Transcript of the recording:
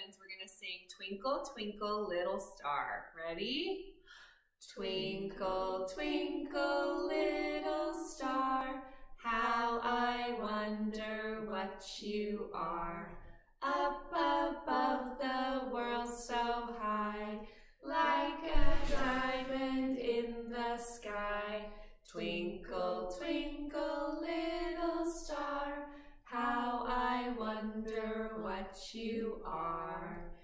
friends, we're going to sing Twinkle, Twinkle, Little Star. Ready? Twinkle, twinkle, little star, how I wonder what you are. Up above the world so high, like a diamond in the sky. Twinkle, twinkle, little you are.